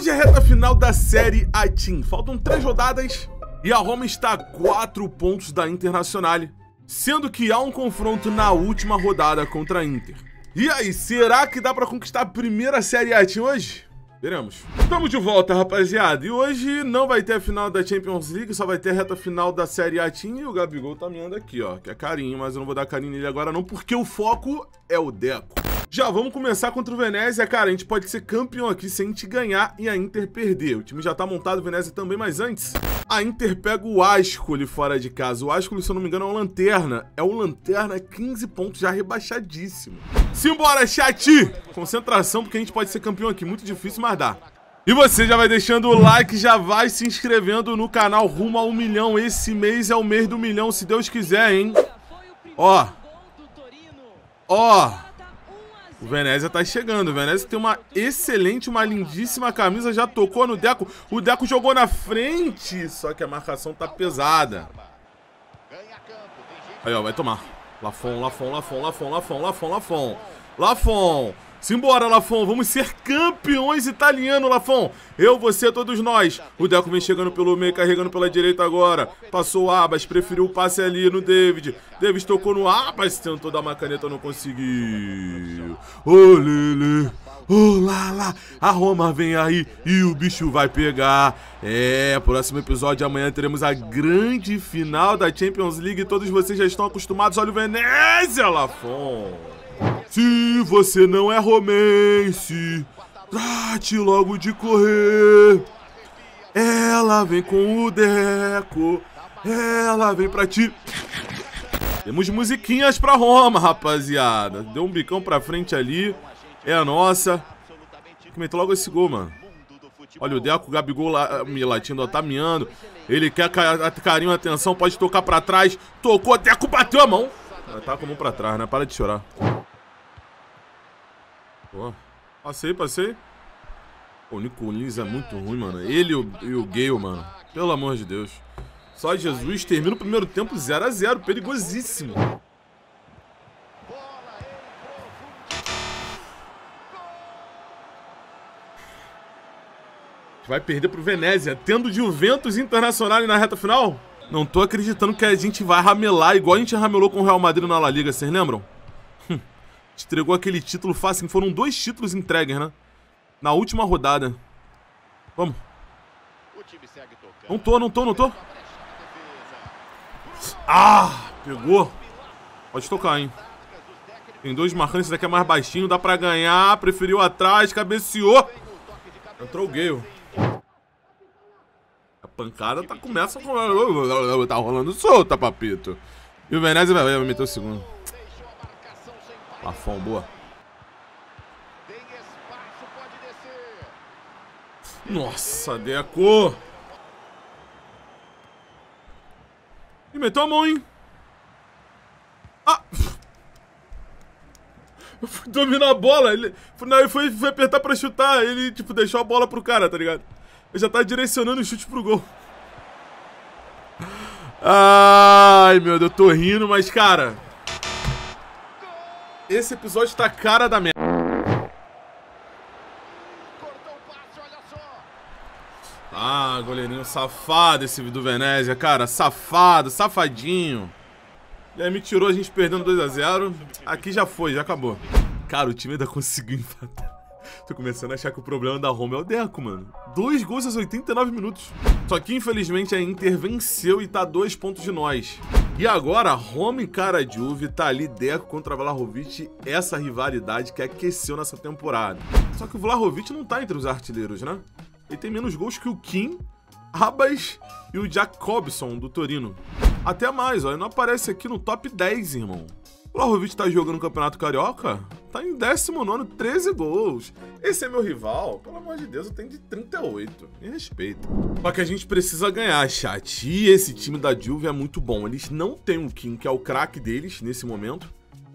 Hoje é a reta final da série A Team. Faltam três rodadas e a Roma está a quatro pontos da Internacional, sendo que há um confronto na última rodada contra a Inter. E aí, será que dá para conquistar a primeira série A Team hoje? Veremos. Estamos de volta, rapaziada. E hoje não vai ter a final da Champions League, só vai ter a reta final da Série A Team. E o Gabigol tá me andando aqui, ó. Que é carinho, mas eu não vou dar carinho nele agora não, porque o foco é o Deco. Já vamos começar contra o Venezia, cara. A gente pode ser campeão aqui se a gente ganhar e a Inter perder. O time já tá montado, o Venezia também, mas antes, a Inter pega o Ascoli fora de casa. O Ascoli, se eu não me engano, é o Lanterna. É o Lanterna, 15 pontos, já rebaixadíssimo. Simbora, chat! Concentração, porque a gente pode ser campeão aqui. Muito difícil, mas dá. E você já vai deixando o like, já vai se inscrevendo no canal rumo a um milhão. Esse mês é o mês do milhão, se Deus quiser, hein? Ó. Ó. O Venezia tá chegando. O Venezia tem uma excelente, uma lindíssima camisa. Já tocou no Deco. O Deco jogou na frente. Só que a marcação tá pesada. Aí, ó. Vai tomar. Lafon, Lafon, Lafon, Lafon, Lafon, Lafon, Lafon. Lafon. Simbora, Lafon. Vamos ser campeões italianos, Lafon. Eu, você, todos nós. O Deco vem chegando pelo meio, carregando pela direita agora. Passou o Abas, preferiu o passe ali no David. David tocou no Abas, tentou dar uma caneta, não conseguiu. Ô, oh, Lele. Oh, lá, a Roma vem aí e o bicho vai pegar. É, próximo episódio amanhã teremos a grande final da Champions League. Todos vocês já estão acostumados. Olha o Venezia, Lafon. Se você não é romense, trate logo de correr. Ela vem com o Deco, ela vem pra ti. Temos musiquinhas pra Roma, rapaziada. Deu um bicão pra frente ali. É a nossa. Comentou logo esse gol, mano. Olha o Deco, o Gabigol lá, me latindo, ó, tá miando. Ele quer carinho, atenção, pode tocar pra trás. Tocou, Deco bateu a mão. Tá com a mão pra trás, né? Para de chorar. Pô, passei, passei. Pô, o Nico Lins é muito ruim, mano. Ele e o, Gale, mano. Pelo amor de Deus. Só Jesus termina o primeiro tempo 0x0. Perigosíssimo. Vai perder pro Venezia, tendo Juventus Internacional na reta final? Não tô acreditando que a gente vai ramelar igual a gente ramelou com o Real Madrid na La Liga, vocês lembram? Entregou aquele título fácil. Foram dois títulos entregues, né? Na última rodada. Vamos. Não tô, não tô, não tô. Ah, pegou. Pode tocar, hein. Tem dois marcantes, esse daqui é mais baixinho, dá pra ganhar. Preferiu atrás, cabeceou. Entrou o Gale. A pancada tá, começa com... Tá rolando solta, papito. E o Venezia vai, meter o segundo. Lafon, boa. Nossa, Deco. E meteu a mão, hein? Ah! Eu fui dominar a bola. Ele, não, ele foi, foi apertar pra chutar. Ele, tipo, deixou a bola pro cara, tá ligado? Ele já tá direcionando o chute pro gol. Ai, meu Deus, eu tô rindo, mas, cara... Esse episódio tá cara da merda. Ah, goleirinho safado esse do Venezia, cara. Safado, safadinho. E aí me tirou a gente perdendo 2x0. Aqui já foi, já acabou. Cara, o time ainda conseguiu empatar. Tô começando a achar que o problema da Roma é o Deco, mano. Dois gols aos 89 minutos. Só que, infelizmente, a Inter venceu e tá dois pontos de nós. E agora, Roma encara a Juve, tá ali Deco contra Vlahovic, essa rivalidade que aqueceu nessa temporada. Só que o Vlahovic não tá entre os artilheiros, né? Ele tem menos gols que o Kim, Abas e o Jacobson, do Torino. Até mais, ó, ele não aparece aqui no top 10, irmão. O Vlahovic tá jogando no Campeonato Carioca? Tá em 19, 13 gols. Esse é meu rival? Pelo amor de Deus, eu tenho de 38. Me respeita. Só que a gente precisa ganhar, chat. E esse time da Juve é muito bom. Eles não têm o Kim, que é o craque deles nesse momento.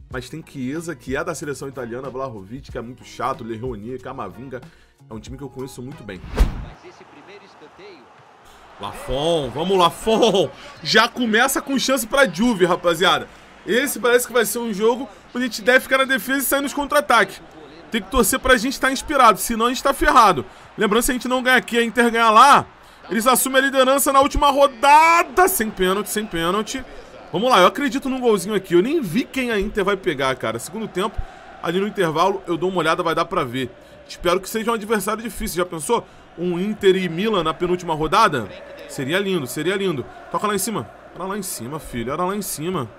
Mas tem Chiesa, que é da seleção italiana, Vlahovic, que é muito chato, Leoni, Camavinga. É um time que eu conheço muito bem. Lafon, vamos Lafon! Já começa com chance pra Juve, rapaziada. Esse parece que vai ser um jogo onde a gente deve ficar na defesa e sair nos contra-ataques. tem que torcer pra gente estar tá inspirado, senão a gente tá ferrado. Lembrando, se a gente não ganhar aqui, a Inter ganhar lá, eles assumem a liderança na última rodada. Sem pênalti, sem pênalti. Vamos lá, eu acredito num golzinho aqui. Eu nem vi quem a Inter vai pegar, cara. Segundo tempo, ali no intervalo, eu dou uma olhada, vai dar pra ver. Espero que seja um adversário difícil. Já pensou? Um Inter e Milan na penúltima rodada? Seria lindo, seria lindo. Toca lá em cima. Era lá em cima, filho. Era lá em cima.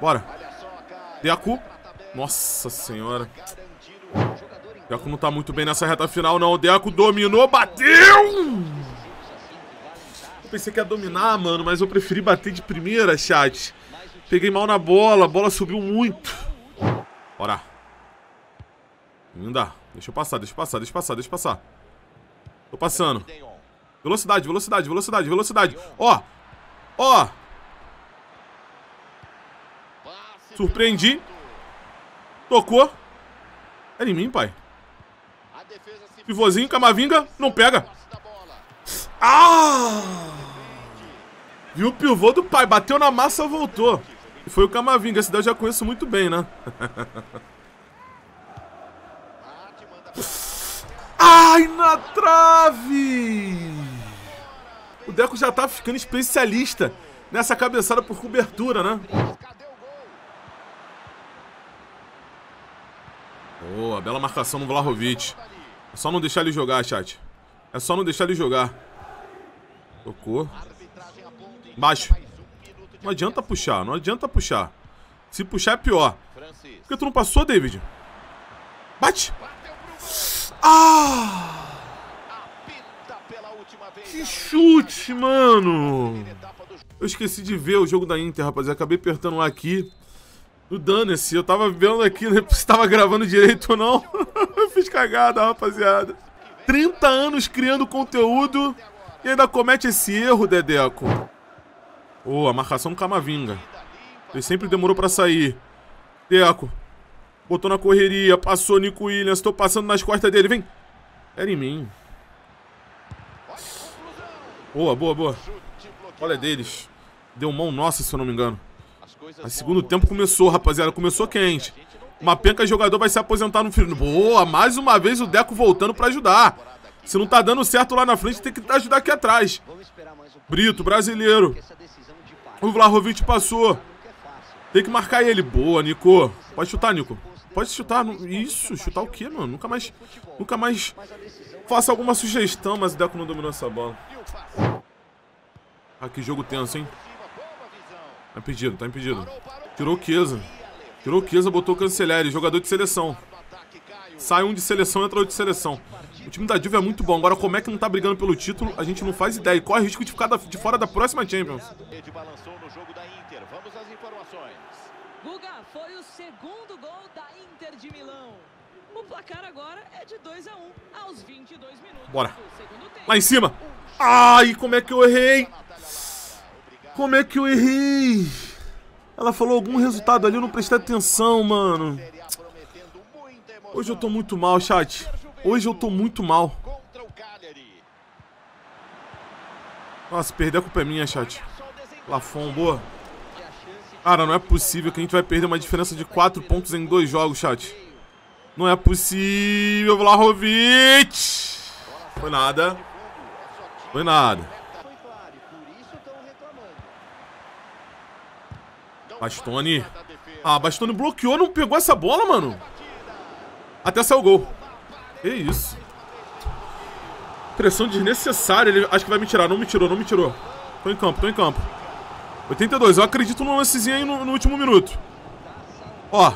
Bora. Deacu. Nossa senhora. Deaco não tá muito bem nessa reta final, não. Deaco dominou, bateu! Eu pensei que ia dominar, mano, mas eu preferi bater de primeira, chat. Peguei mal na bola, a bola subiu muito. Bora. Ainda. Deixa eu passar, deixa eu passar, deixa eu passar, deixa eu passar. Tô passando. Velocidade, velocidade, velocidade, velocidade. Ó. Ó. Surpreendi. Tocou. É em mim, pai. Pivôzinho, Camavinga, não pega. Ah! Viu o pivô do pai, bateu na massa, voltou. E foi o Camavinga, esse daí eu já conheço muito bem, né? Ai, na trave! O Deco já tá ficando especialista nessa cabeçada por cobertura, né? Boa, bela marcação no Vlahovic. É só não deixar ele jogar, chat. É só não deixar ele jogar. Tocou. Baixo. Não adianta puxar, não adianta puxar. Se puxar é pior. Por que tu não passou, David? Bate! Ah! Que chute, mano! Eu esqueci de ver o jogo da Inter, rapaziada. Acabei apertando aqui do Dane-se. Eu tava vendo aqui né, se tava gravando direito ou não. eu fiz cagada, rapaziada. 30 anos criando conteúdo e ainda comete esse erro, Dedeco. Oh, a marcação Camavinga. Ele sempre demorou pra sair. Deco. Botou na correria, passou Nico Williams. Tô passando nas costas dele, vem. Era em mim. Boa, boa, boa. Olha deles. Deu mão nossa, se eu não me engano. Mas segundo tempo começou, rapaziada. Começou quente. Uma penca jogador vai se aposentar no frio. Boa, mais uma vez o Deco voltando pra ajudar. Se não tá dando certo lá na frente, tem que ajudar aqui atrás. Brito, brasileiro. O Vlahovic passou. Tem que marcar ele. Boa, Nico. Pode chutar, Nico. Pode chutar. Isso, chutar o quê, mano? Nunca mais. Nunca mais faça alguma sugestão, mas o Deco não dominou essa bola. Ah, que jogo tenso, hein? Tá impedido, tá impedido. Tirou o Chiesa. Tirou o Chiesa, botou o Cancelleri, jogador de seleção. Sai um de seleção, entra outro de seleção. O time da Juve é muito bom. Agora, como é que não tá brigando pelo título, a gente não faz ideia. E corre risco de ficar de fora da próxima Champions. Guga, foi o segundo gol da Inter de Milão. O placar agora é de 2 a 1 um, aos 22 minutos. Bora. Lá em cima. Ai, como é que eu errei? Como é que eu errei? Ela falou algum resultado ali, eu não prestei atenção, mano. Hoje eu tô muito mal, chat. Hoje eu tô muito mal. Nossa, perder a culpa é minha, chat. Lafon, boa. Cara, não é possível que a gente vai perder uma diferença de 4 pontos em dois jogos, chat. Não é possível, Vlahovic. Foi nada. Foi nada. Bastone. Ah, Bastone bloqueou, não pegou essa bola, mano. Até saiu o gol. Que isso. Pressão desnecessária. Ele acho que vai me tirar. Não me tirou, não me tirou. Tô em campo, tô em campo. 82. Eu acredito no lancezinho aí no, no último minuto. Ó.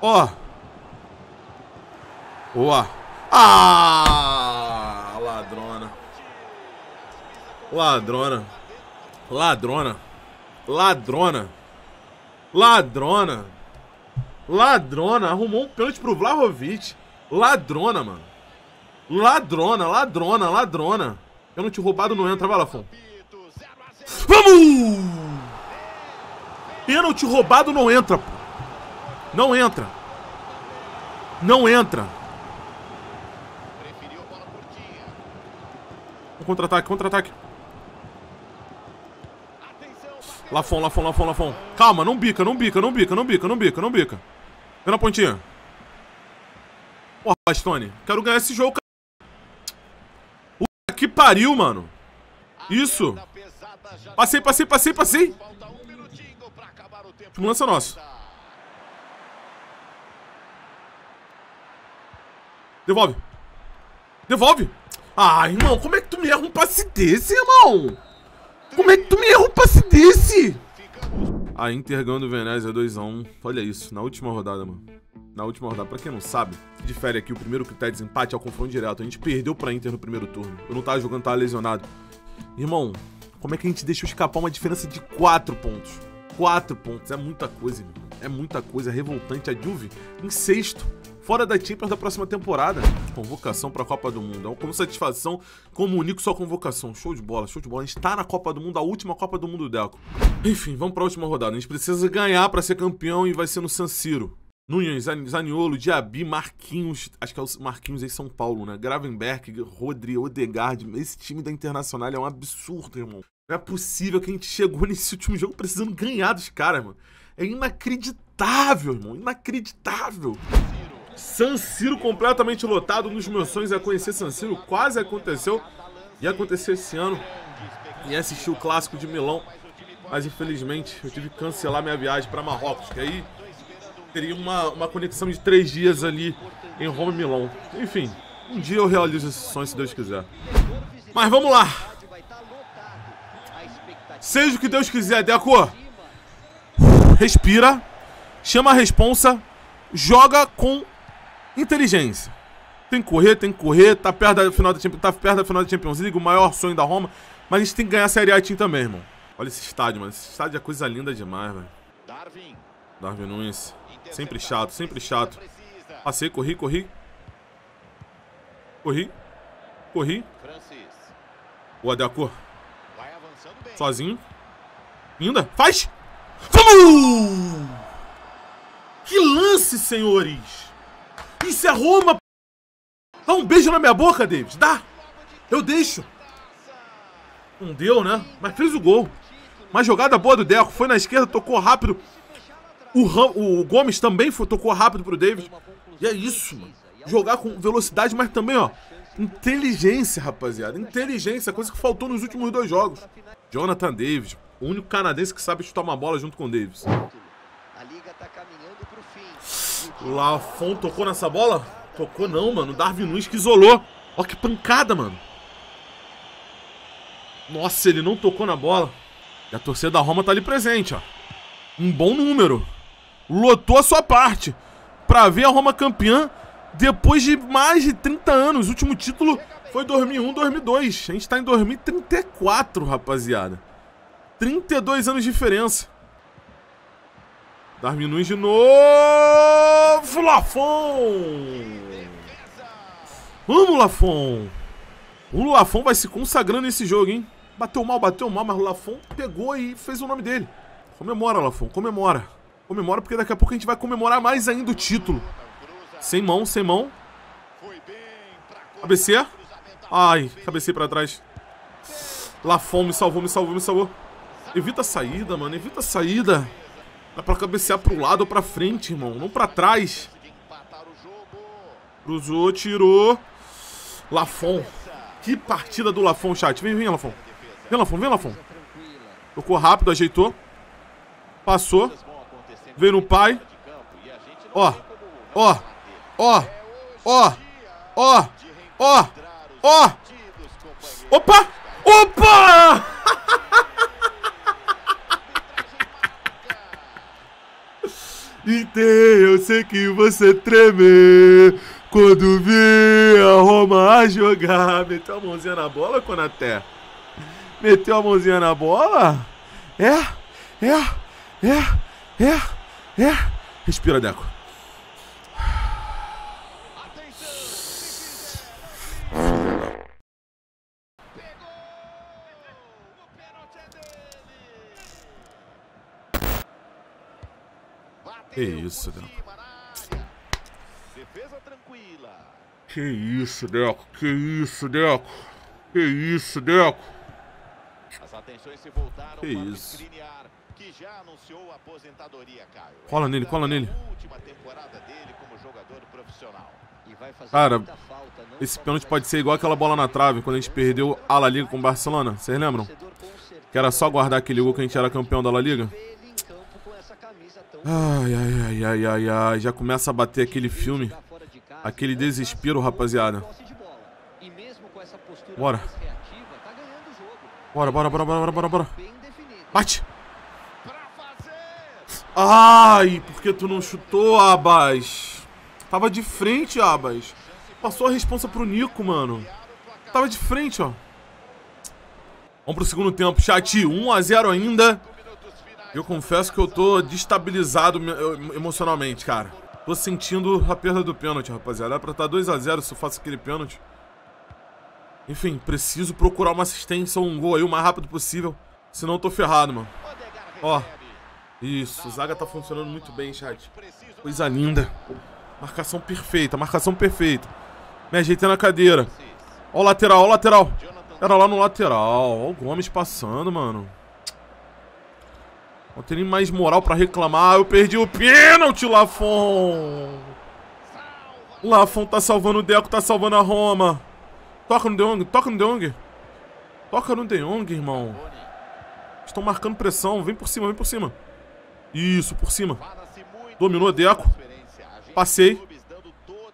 Ó. Boa. Ah! Ladrona. Ladrona. Ladrona. Ladrona. Ladrona. Ladrona. Arrumou um pênalti pro Vlahovic. Ladrona, mano. Ladrona, ladrona, ladrona. Pênalti roubado não entra, vai lá, Fon. Vamos! Pênalti roubado não entra, pô. Não entra. Não entra. Contra-ataque, contra-ataque. Lafon, Lafon, Lafon, Lafon. Calma, não bica, não bica, não bica, não bica, não bica, não bica. Vem na pontinha. Porra, Bastone, quero ganhar esse jogo, cara. Puta que pariu, mano. Isso. Passei, passei, passei, passei. Último lança nosso. Devolve. Devolve. Ah, irmão, como é que tu me erra um passe desse, irmão? Como é que tu me erra um passe desse? A Inter ganhando o Venezia 2x1. Olha isso, na última rodada, mano. Na última rodada. Pra quem não sabe, difere aqui o primeiro critério de desempate é o confronto direto. A gente perdeu pra Inter no primeiro turno. Eu não tava jogando, tava lesionado. Irmão, como é que a gente deixou escapar uma diferença de 4 pontos? 4 pontos, é muita coisa, irmão. É muita coisa, é revoltante. A Juve em sexto fora da Champions da próxima temporada. Convocação para a Copa do Mundo. É uma satisfação, comunico sua convocação. Show de bola, show de bola. A gente tá na Copa do Mundo, a última Copa do Mundo Deco. Enfim, vamos para a última rodada. A gente precisa ganhar para ser campeão e vai ser no San Siro. Nunes, Zaniolo, Diaby, Marquinhos, acho que é o Marquinhos aí São Paulo, né? Gravenberg, Rodri, Odegaard. Esse time da Internacional é um absurdo, irmão. Não é possível que a gente chegou nesse último jogo precisando ganhar dos caras, mano. É inacreditável, irmão. Inacreditável. San Siro completamente lotado. Um dos meus sonhos é conhecer San Siro. Quase aconteceu. Ia acontecer esse ano. E assistir o clássico de Milão. Mas infelizmente eu tive que cancelar minha viagem para Marrocos. Que aí teria uma, uma conexão de três dias ali em Roma e Milão. Enfim, um dia eu realizo esse sonho se Deus quiser. Mas vamos lá. Seja o que Deus quiser, Deco. Respira. Chama a responsa. Joga com Inteligência. Tem que correr, tem que correr. Tá perto da final da, tá perto da final da Champions League, o maior sonho da Roma. Mas a gente tem que ganhar a Série A Team também, irmão. Olha esse estádio, mano. Esse estádio é coisa linda demais, velho. Darwin. Darwin Nunes. Sempre chato, sempre chato. Passei, corri, corri. Corri. Corri. Boa, Deco. Sozinho. Linda. Faz! Vamos! Que lance, senhores! Isso é Roma! Dá um beijo na minha boca, David. Dá! Eu deixo. Não deu, né? Mas fez o gol. Uma jogada boa do Deco. Foi na esquerda, tocou rápido. O, Ram, o Gomes também foi, tocou rápido pro David. E é isso, mano. Jogar com velocidade, mas também, ó. Inteligência, rapaziada. Inteligência, coisa que faltou nos últimos dois jogos. Jonathan Davis, o único canadense que sabe chutar uma bola junto com o Davis. Lafon tocou nessa bola? Tocou não, mano. Darwin Nunes que isolou. Ó que pancada, mano. Nossa, ele não tocou na bola. E a torcida da Roma tá ali presente, ó. Um bom número. Lotou a sua parte. Pra ver a Roma campeã depois de mais de 30 anos. O último título foi 2001, 2002. A gente tá em 2034, rapaziada. 32 anos de diferença. Darwin Nunes de novo. Lafon. Vamos, Lafon. O Lafon vai se consagrando nesse jogo, hein? Bateu mal, bateu mal, mas o Lafon pegou e fez o nome dele. Comemora, Lafon, comemora. Comemora porque daqui a pouco a gente vai comemorar mais ainda o título. Sem mão, sem mão. ABC. Ai, cabecei pra trás. Lafon me salvou, me salvou, me salvou. Evita a saída, mano. Evita a saída. Dá pra cabecear pro lado ou pra frente, irmão. Não pra trás. Cruzou, tirou. Lafon. Que partida do Lafon, chat. Vem, vem, Lafon. Vem, Lafon, vem, Lafon. Tocou rápido, ajeitou. Passou. Veio no pai. Ó. Ó. Ó. Ó. Ó. Ó. Ó. Opa! Opa! Então eu sei que você treme quando vê a Roma jogar. Meteu a mãozinha na bola, Conaté? Meteu a mãozinha na bola? É, é, é, é, é. Respira, Deco. Que isso, Deco. Que isso, Deco. Que isso, Deco. Que isso, Deco. que isso. que já anunciou aposentadoria, Caio. Cola nele, cola nele. Última temporada dele como jogador profissional. Cara, esse pênalti pode ser igual aquela bola na trave, quando a gente perdeu a La Liga com o Barcelona. Vocês lembram? Que era só guardar aquele gol que a gente era campeão da La Liga? Ai, ai, ai, ai, ai, ai. Já começa a bater aquele filme. Aquele desespero, rapaziada. Bora. Bora, bora, bora, bora, bora, bora. Bate. Ai, por que tu não chutou, Abas? Tava de frente, Abas. Passou a responsa pro Nico, mano. Tava de frente, ó. Vamos pro segundo tempo. Chat, 1x0 ainda. Eu confesso que eu tô destabilizado emocionalmente, cara. Tô sentindo a perda do pênalti, rapaziada. Era pra estar tá 2x0 se eu faço aquele pênalti. Enfim, preciso procurar uma assistência ou um gol aí o mais rápido possível. Senão eu tô ferrado, mano. Ó. Isso, Zaga tá funcionando muito bem, chat. Coisa linda. Marcação perfeita, marcação perfeita. Me ajeitei na cadeira. Ó o lateral, ó o lateral. Era lá no lateral. Ó o Gomes passando, mano. Não tem nem mais moral pra reclamar. Eu perdi o pênalti, Lafon. Lafon tá salvando o Deco, tá salvando a Roma. Toca no De Jong, toca no De Jong. Toca no De Jong, irmão. Estão marcando pressão. Vem por cima, vem por cima. Isso, por cima. Dominou Deco. Passei.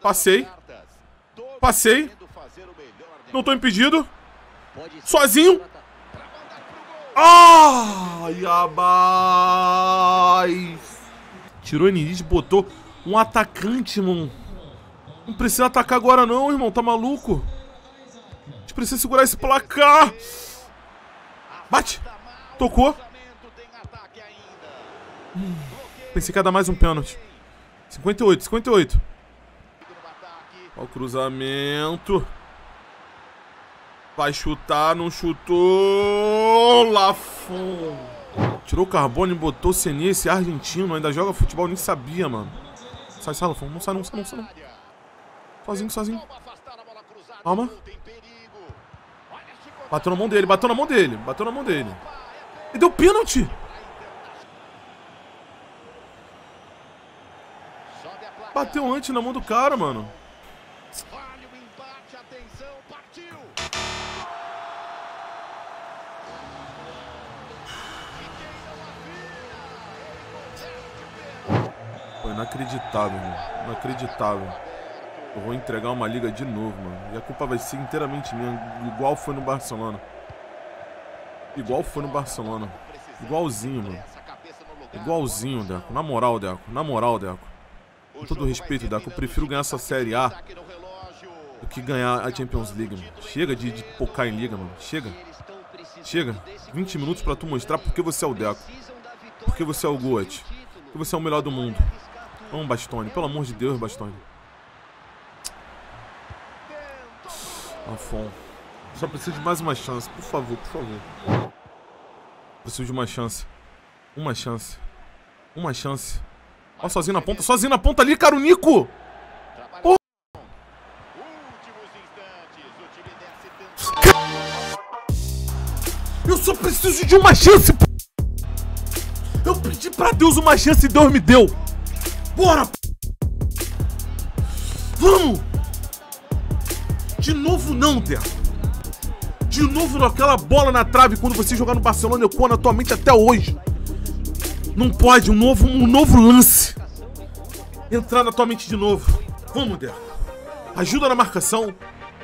Passei. Passei. Não tô impedido. Sozinho. Ai, abai. Tirou o Nidis, botou um atacante, mano. Não precisa atacar agora não, irmão. Tá maluco? A gente precisa segurar esse placar. Bate. Tocou. Hum, pensei que ia dar mais um pênalti. 58, 58. Olha o cruzamento. Vai chutar, não chutou. Lafon. Tirou o carbono e botou o esse argentino. Ainda joga futebol, nem sabia, mano. Sai, sai, Lafon. Não sai, não sai, não sai. Não. Sozinho, sozinho. Calma. Bateu na mão dele, bateu na mão dele. Bateu na mão dele. E deu pênalti. Bateu antes na mão do cara, mano. Pô, inacreditável, mano. Inacreditável. Eu vou entregar uma liga de novo, mano. E a culpa vai ser inteiramente minha, igual foi no Barcelona. Igual foi no Barcelona. Igualzinho, mano. Igualzinho, Deco. Na moral, Deco. Na moral, Deco. Com todo respeito, Deco, eu prefiro ganhar essa Série A do que ganhar a Champions League, mano. Chega de, de pocar em liga, mano. Chega. Chega. 20 minutos pra tu mostrar porque você é o Deco. Porque você é o Goat. Porque você é o melhor do mundo. Vamos, Bastone. Pelo amor de Deus, Bastone. Afon. Só preciso de mais uma chance. Por favor, por favor. Preciso de uma chance. Uma chance. Uma chance. Ó, sozinho na ponta, sozinho na ponta ali, cara, o Nico! Preciso de uma chance, Eu pedi pra Deus uma chance e Deus me deu! Bora, Vamos! De novo não, Deco. De novo naquela bola na trave quando você jogar no Barcelona ecoa na tua mente até hoje. Não pode um novo, um novo lance entrar na tua mente de novo. Vamos, Deco. Ajuda na marcação,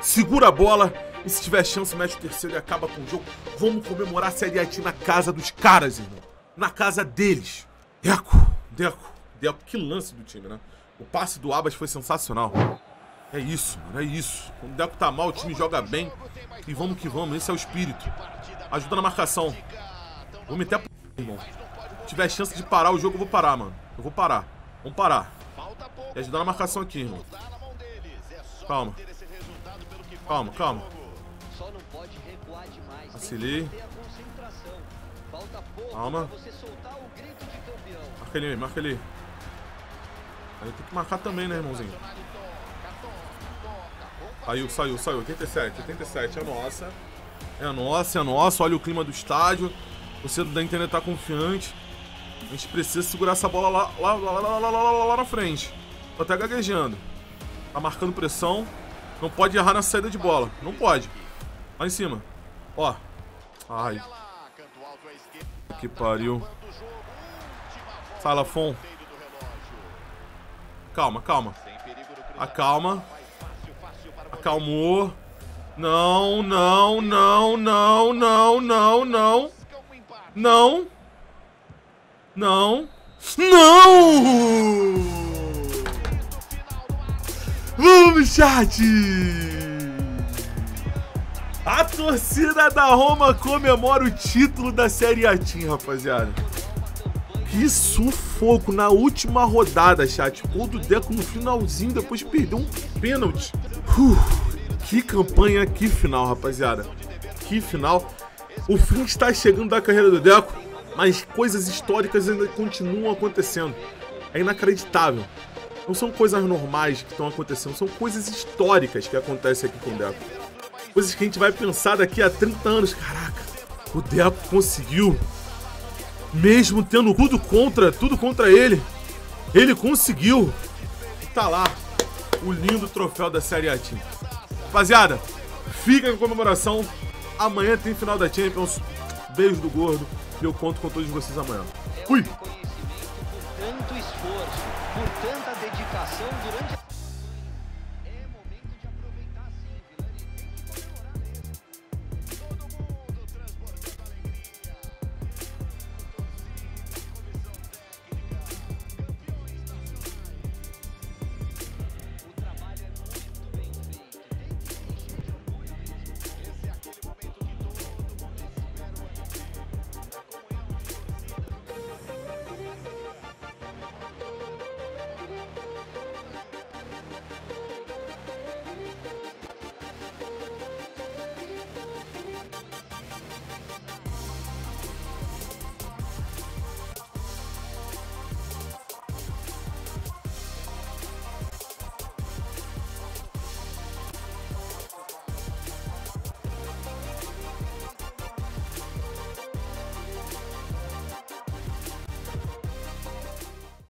segura a bola e se tiver chance, mete o terceiro e acaba com o jogo. Vamos comemorar a Série A na casa dos caras, irmão. Na casa deles. Deco, Deco, Deco. Que lance do time, né? O passe do Abas foi sensacional. É isso, mano, é isso. Quando o Deco tá mal, o time joga bem. E vamos que vamos, esse é o espírito. Ajuda na marcação. Vou meter a p, irmão tiver chance de parar o jogo, eu vou parar, mano. Eu vou parar. Vamos parar. E ajudar na marcação aqui, irmão. Calma. Calma, calma. Vacilei. Calma. Marca ele, marca ele. Aí tem que marcar também, né, irmãozinho? Saiu, saiu, saiu. 87, 87 é nossa. É nossa, é nossa. Olha o clima do estádio. Você da internet tá confiante. A gente precisa segurar essa bola lá, lá, lá, lá, lá, lá, lá, lá na frente. Tô até gaguejando. Tá marcando pressão. Não pode errar na saída de bola. Não pode. Lá em cima. Ó. Ai. Que pariu. Sai, Lafon. Calma, calma. Acalma. Acalmou. Não, não, não, não, não, não, não. Não. Não. Não! Vamos, chat! A torcida da Roma comemora o título da Série A Team, rapaziada. Que sufoco na última rodada, chat. Gol do Deco no finalzinho, depois perdeu um pênalti. Que campanha, que final, rapaziada. Que final. O fim está chegando da carreira do Deco, mas coisas históricas ainda continuam acontecendo. É inacreditável. Não são coisas normais que estão acontecendo, são coisas históricas que acontecem aqui com o Deco. Coisas que a gente vai pensar daqui a 30 anos. Caraca, o Deco conseguiu. Mesmo tendo tudo contra, tudo contra ele, ele conseguiu. Tá lá, o lindo troféu da Série A Team. Rapaziada, fica com a comemoração. Amanhã tem final da Champions. Beijo do gordo. E eu conto com todos vocês amanhã. Fui! tanto esforço, por tanta dedicação durante